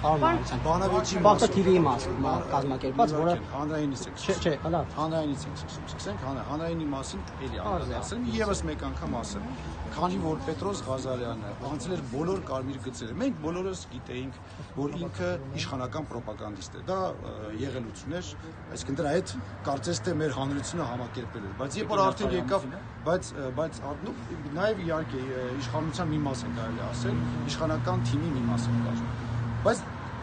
Բանավեճի Բաքվը մասով։ TV-ի մասով կազմակերպված, որը հանրայինից է Չէ, չէ, լավ։ հանրայինից ենք սկսում։ Սկսենք հանրայ- հանրայինի մասին էլի անդրադարձեմ եւս մեկ անգամ ասեմ։ Քանի որ Պետրոս Ղազարյանը անցել էր բոլոր կարմիր գծերը, մենք բոլորս գիտեինք, որ ինքը իշխանական ռոպագանդիստ է։ Դա եղելություն էր, այսինքն դրա հետ կարծես թե մեր հանրությունը համակերպել էր, բայց երբ որ արդեն եկավ, բայց բայց նու նաեւ իհարկե իշխանության մի մաս է կարելի ասել, իշխանական թիմի մի մաս է կար։ Բայց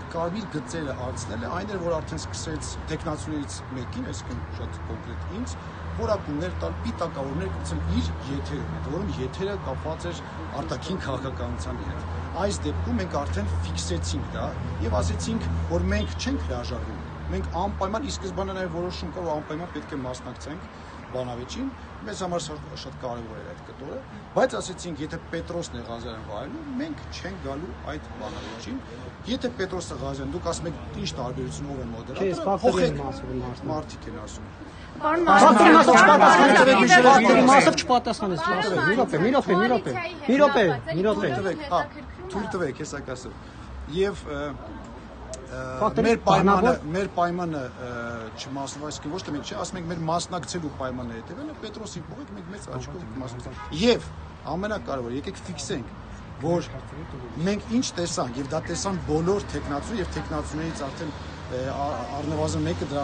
կարմիր գծերը անցնելը այն էր որ արդեն սկսեց տեխնացուներից մեկին, այսինքն շատ կոնկրետ ինձ, որակումներ տալ պիտակավորներ գցել իր եթերը, հետ, որում եթերը կապված էր արտաքին քաղաքականության հետ։ Այս դեպքում մենք արդեն ֆիքսեցինք դա եւ ասեցինք, որ մենք չենք հրաժարվում։ Մենք անպայման ի սկզբանե նաեւ որոշում կար, որ անպայման պետք է մասնակցենք բանավեճին, մեզ համար շատ, կարևոր էր այդ կտորը, բայց ասեցինք, եթե Պետրոսն է Ղազարյան վայելում, մենք չենք գալու այդ բանավեճին։ Եթե Պետրոսը Ղազարյան, դուք ասում եք, ինչ տարբերություն ով է մոդերատորը, փոխեք մասով մարդիկ են ասում։ Ֆակտորի մասով չպատասխանեցիք, Ա, ֆակտորի մասով Մի րոպե, մի րոպե, մի րոպե։ Մի րոպե, մի րոպե։ Թվեք, հա, թույլ տվեք, հեսա կասեմ։ Եվ մեր պայմանը, մեր պայմանը այսինքն ոչ թե մենք չի, ասում ենք մեր մասնակցելու պայմանը հետևելը Պետրոսի փողեք մենք մեծ աչքով մասնակցենք։ Եվ ամենակարևորը, եկեք ֆիքսենք, որ մենք ինչ տեսանք եւ դա տեսան բոլոր տեխնացու եւ տեխնացուներից արդեն առնվազն մեկը դրա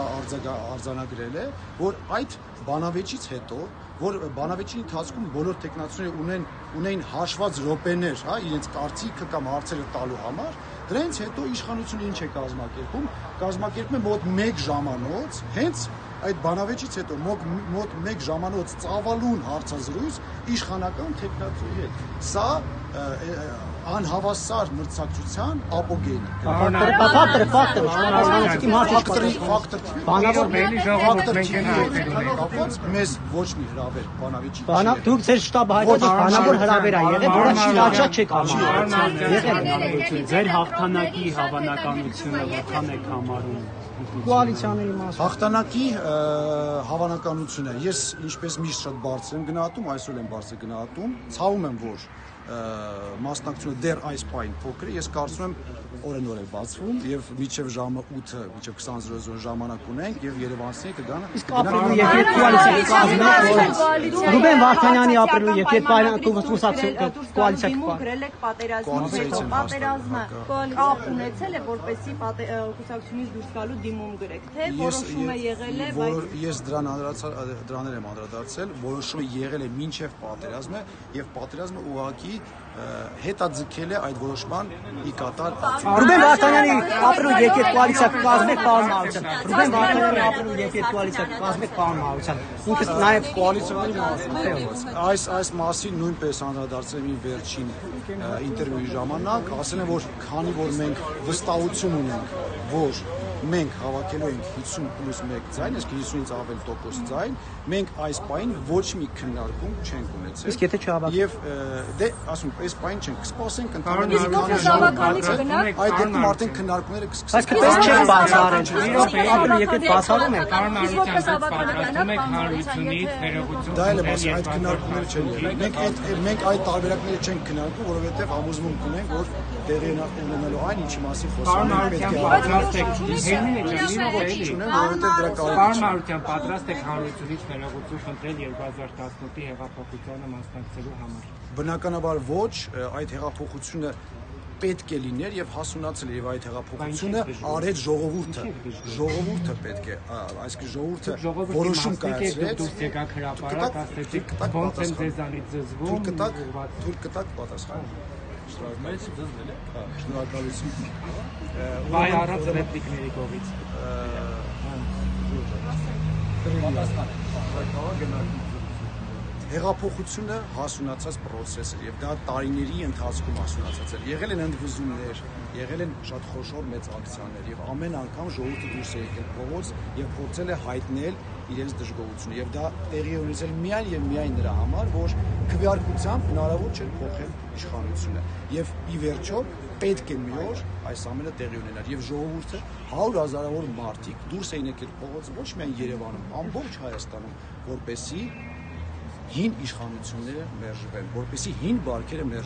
արձանագրել է, որ այդ բանավեճից հետո, որ բանավեճի ընթացքում բոլոր տեխնացուները ունեն ունեին հաշված րոպեներ, հա, իրենց կարծիքը կամ հարցերը տալու համար, դրանից հետո իշխանությունը ինչ է կազմակերպում, կազմակերպում է մոտ 1 ժամանոց, հենց այդ բանավեճից հետո մոտ մոտ 1 ժամանոց ծավալուն հարցազրույց իշխանական տեխնացուի հետ։ Սա անհավասար մրցակցության ֆակտորը, չպատասխանեցիք իմ հարցը Ֆակտորի չպատասխանեցիք։ ֆակտոր Բանավոր Բելի ժողովուրդ ֆակտոր մենք են հայտնել կապված մեզ ոչ մի հրավեր բանավեճի Բանա դուք ձեր շտաբը հայտարարել բանավոր հրավեր ա եղել, որը շիլաճակ չեք անում։ Ձեր հաղթանակի հավանականությունը որքան եք համարում։ Կոալիցիաների մասը։ Հաղթանակի հավանականությունը ես ինչպես միշտ շատ բարձր եմ գնահատում, այսօր եմ բարձր գնահատում, ցավում եմ, որ մասնակցությունը դեռ այս պայն փոքր է, ես կարծում եմ օրենօր է բացվում եւ միջև ժամը 8-ը, միջև 20:00 ժամանակ ունենք եւ Երևանցիները կգան Իսկ ապրելու եւ երբ կոալիցիա կազմեք, Ռուբեն Վարդանյանի ապրելու եւ երբ կոալիցիա գրել եք պատերազմի հետո պատերազմը կապ ունեցել է որպեսի կուսակցությունից դուրս գալու դիմում գրեք թե որոշումը եղել է բայց որ ես դրան դրաներ եմ անդրադարձել որոշումը եղել է մինչև պատերազմը եւ պատերազմը ուղղակի ը, հետաձգել է այդ որոշման ի կատար Ռուբեն Վարդանյանի ապրելու երբ կոալիցիա կազմեք պարոն Մարության։ Ռուբեն Վարդանյանի ապրելու երբ կոալիցիա կազմեք պարոն Մարության։ Ինքս նաեւ կոալիցիոնի մասն այս այս մասին նույնպես անդրադարձել եմ վերջին ինտերվյուի ժամանակ ասել եմ որ քանի որ մենք վստահություն ունենք որ մենք հավաքելու ենք 50 պլյուս 1 ձայն, իսկ 50-ից ավել տոկոս ձայն, մենք այս պայն ոչ մի քննարկում չենք ունեցել։ Իսկ եթե չհավաք- Եվ դե ասում այս պայն չենք, կսպասենք ընդհանրապես է անցել, կգնաք? Այդ դեպքում արդեն քննարկումները Բայց կսկսեն։ քպես չեք բացառել։ Ապրելու եւ երբ բացառում Արուկյան, դուք ավականական պատրաստում եք հանրությունից ներողություն Դա էլ խնդրել ասում, այդ քննարկումները չեն եղել։ Մենք այդ մենք այդ տարբերակները չենք քննարկում, որովհետև համոզմունք ունենք, որ տեղի են ունենալու այն, ինչի մասին խոսում ենք, պետք է պատրաստ Արուկյան, պատրաստ եք հանրությունից ներողություն խնդրել 2018-ի հեղափոխությանը մասնակցելու համար։ բնականաբար ոչ, այդ հեղափոխությունը պետք է լիներ եւ հասունացել եւ այդ հեղափոխությունը արեց ժողովուրդը ժողովուրդը պետք է այսինքն ժողովուրդը որոշում դուք կայացրեց դուրս եկաք հրապարակ, ասեցիք կտակ ոնց են պատասխան։ ձեզանից զզվում։ թույլ կտակ թույլ կտակ պատասխան շնորհակալություն հա շնորհակալություն Բայ առած ռեպլիկների կողից։ հեղափոխությունը հասունացած process էր եւ դա տարիների ընթացքում հասունացած էր։ Եղել են ընդվզումներ, եղել են շատ խոշոր մեծ ակցիաներ եւ ամեն անգամ ժողովուրդը դուրս է եկել փողոց եւ փորձել է հայտնել իրենց դժգոհությունը եւ դա տեղի է ունեցել միայն եւ միայն նրա համար, որ քվեարկությամբ հնարավոր չէր փոխել իշխանությունը եւ ի վերջո պետք է մի օր այս ամենը տեղի ունենար եւ ժողովուրդը 100 հազարավոր մարդիկ դուրս էին եկել փողոց ոչ միայն Երևանում, ամբողջ Հայաստանում, որպեսի հին իշխանությունները մերժվեն, որպեսի հին բարքերը մերժվեն